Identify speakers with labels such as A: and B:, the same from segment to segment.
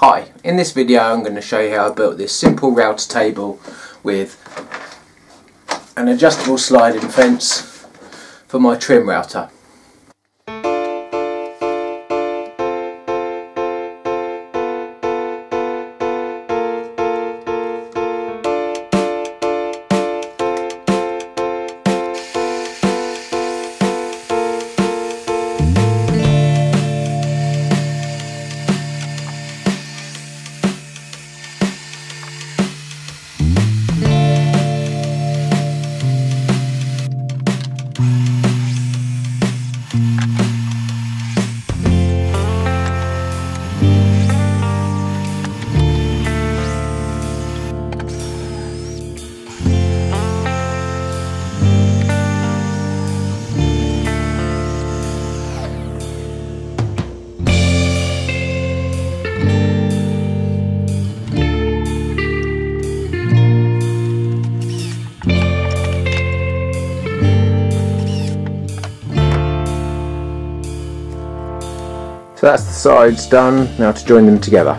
A: Hi, in this video I'm going to show you how I built this simple router table with an adjustable sliding fence for my trim router. So that's the sides done, now to join them together.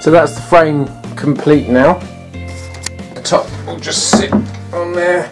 A: So that's the frame complete now. The top will just sit on there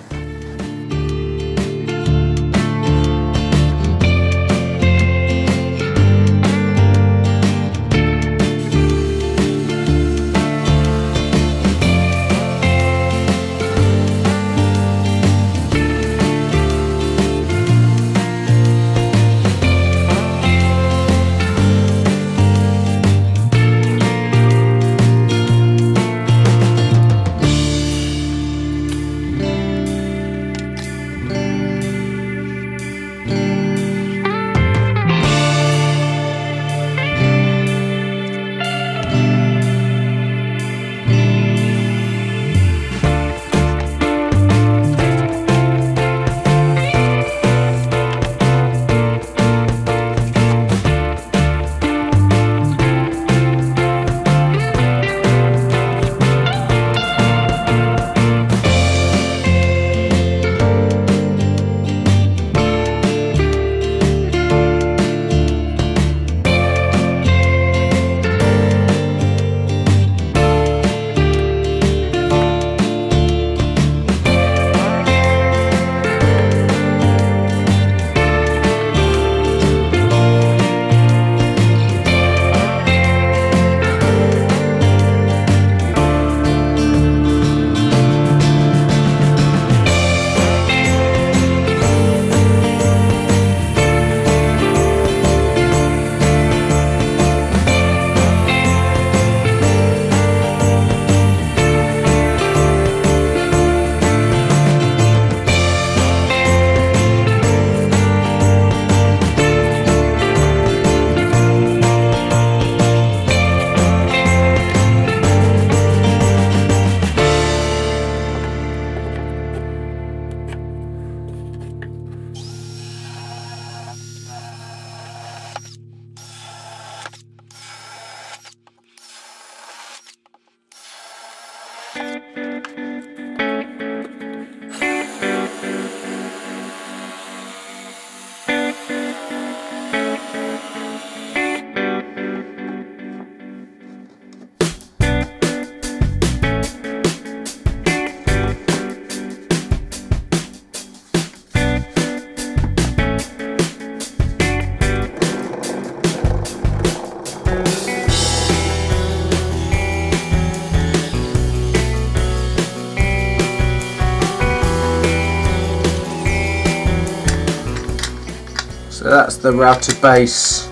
A: So that's the router base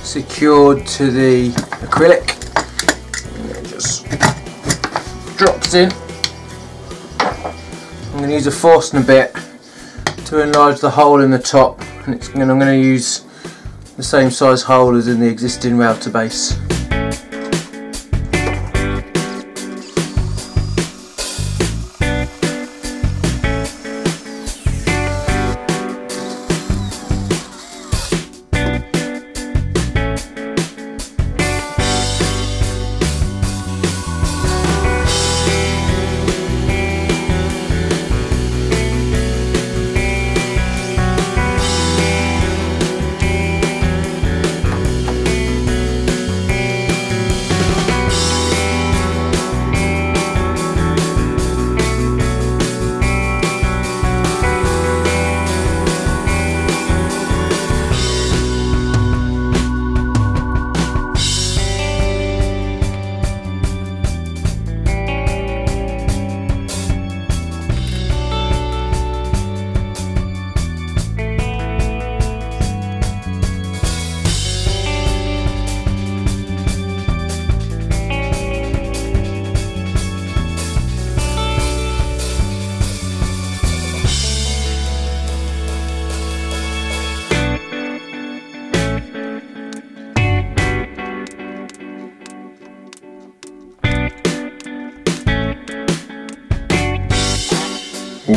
A: secured to the acrylic. It just drops in. I'm going to use a Forstner bit to enlarge the hole in the top and, and I'm going to use the same size hole as in the existing router base.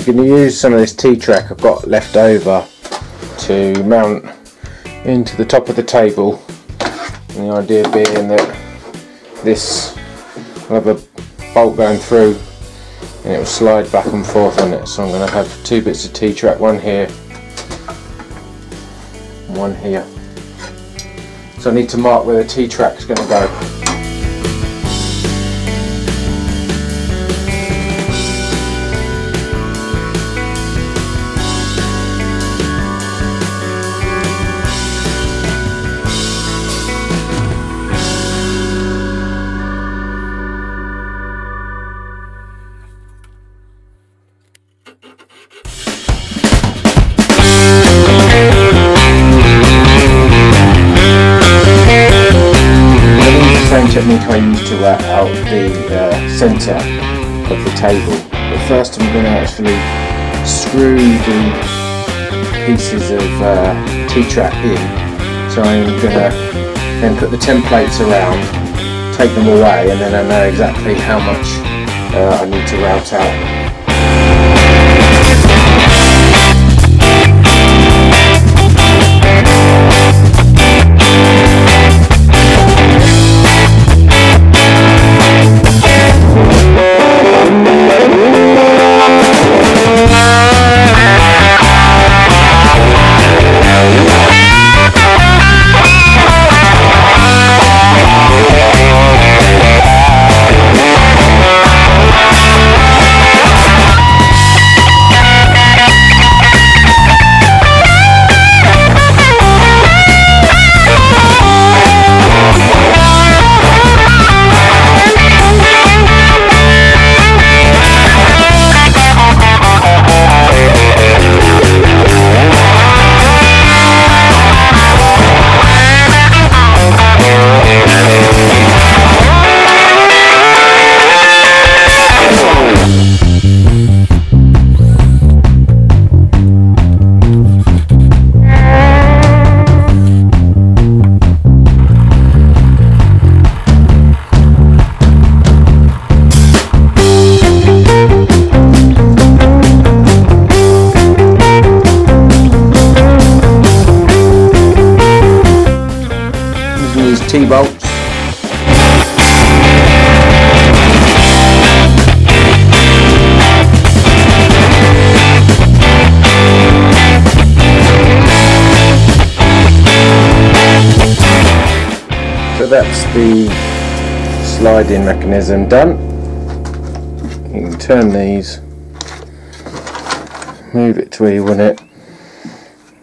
A: Going to use some of this T-track I've got left over to mount into the top of the table and the idea being that this will have a bolt going through and it will slide back and forth on it. So I'm going to have two bits of T-track one here one here. So I need to mark where the T-track is going to go use to work out the uh, centre of the table. But first I'm going to actually screw the pieces of uh, T-track in. So I'm going to then put the templates around, take them away and then I know exactly how much uh, I need to route out. T-bolts. So that's the sliding mechanism done. You can turn these, move it to where you want it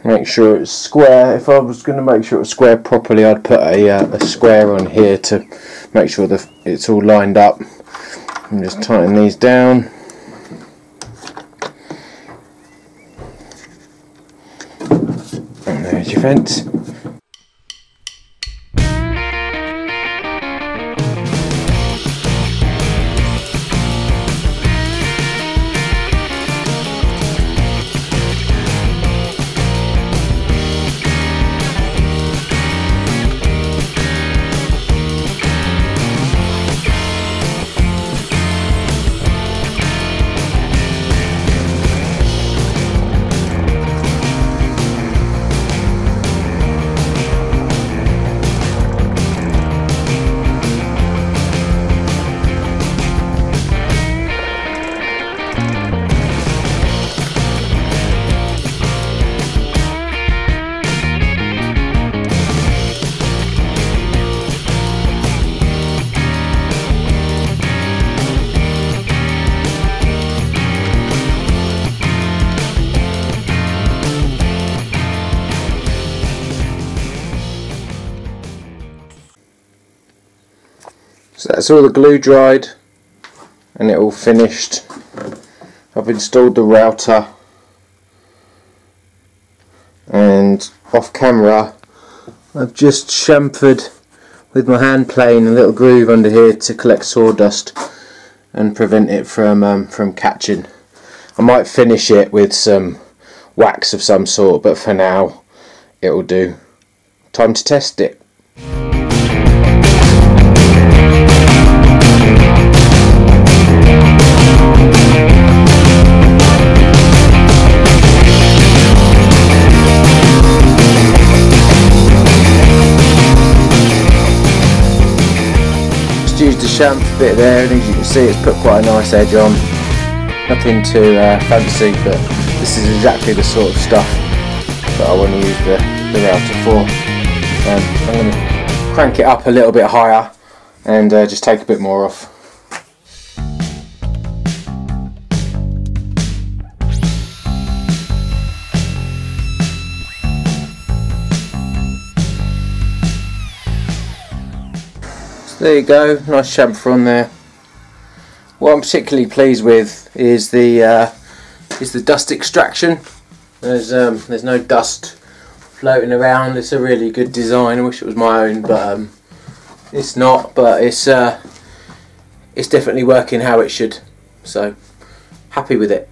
A: make sure it's square. If I was going to make sure it was square properly I'd put a, uh, a square on here to make sure that it's all lined up. And just tighten these down. And there's your fence that's all the glue dried and it all finished. I've installed the router and off camera I've just chamfered with my hand plane a little groove under here to collect sawdust and prevent it from um, from catching. I might finish it with some wax of some sort but for now it will do. Time to test it. Chamfer bit there and as you can see it's put quite a nice edge on. Nothing too uh, fancy but this is exactly the sort of stuff that I want to use the, the router for. Um, I'm going to crank it up a little bit higher and uh, just take a bit more off. There you go, nice chamfer on there. What I'm particularly pleased with is the uh, is the dust extraction. There's um, there's no dust floating around. It's a really good design. I wish it was my own, but um, it's not. But it's uh, it's definitely working how it should. So happy with it.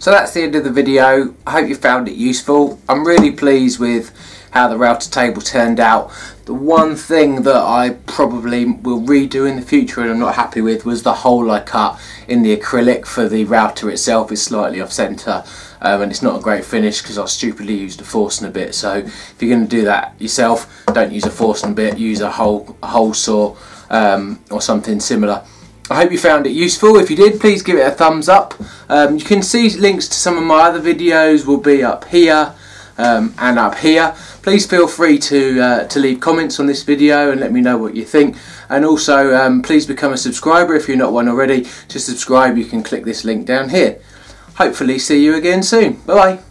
A: So that's the end of the video. I hope you found it useful. I'm really pleased with how the router table turned out. The one thing that I probably will redo in the future and I'm not happy with was the hole I cut in the acrylic for the router itself is slightly off centre um, and it's not a great finish because I stupidly used a Forstner bit so if you're going to do that yourself don't use a Forstner bit use a hole, a hole saw um, or something similar. I hope you found it useful. If you did, please give it a thumbs up. Um, you can see links to some of my other videos will be up here um, and up here. Please feel free to, uh, to leave comments on this video and let me know what you think. And also, um, please become a subscriber if you're not one already. To subscribe, you can click this link down here. Hopefully see you again soon. Bye-bye.